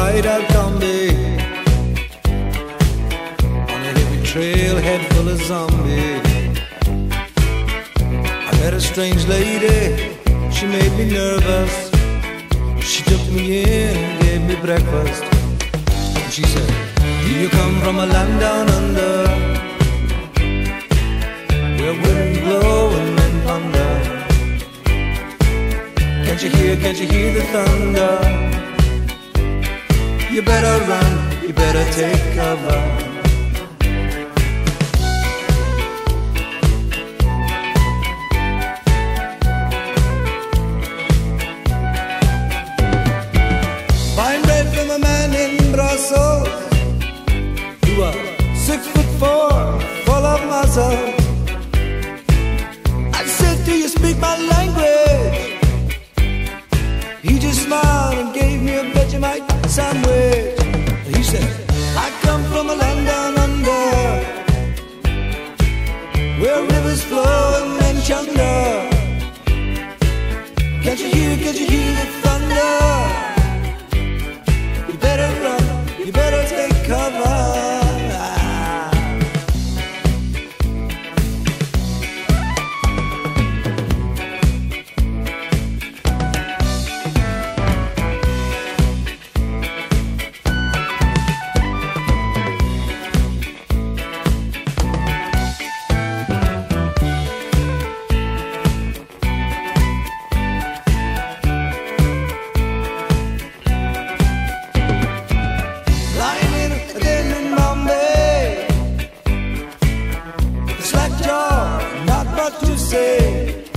pride out Kombi On a hidden trail, head full of zombies. I met a strange lady, she made me nervous. She took me in and gave me breakfast. And She said, do you come from a land down under? Where wind blow and men thunder Can't you hear, can't you hear the thunder? You better run, you better take cover. Buying bread from a man in Brussels Who was six foot four, full of muscle I said, do you speak my language? He just smiled and gave me a sandwich He said, I come from a land down under Where rivers flow and men chunder. Can't you hear, can't you hear but to say